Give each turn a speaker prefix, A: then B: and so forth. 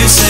A: you say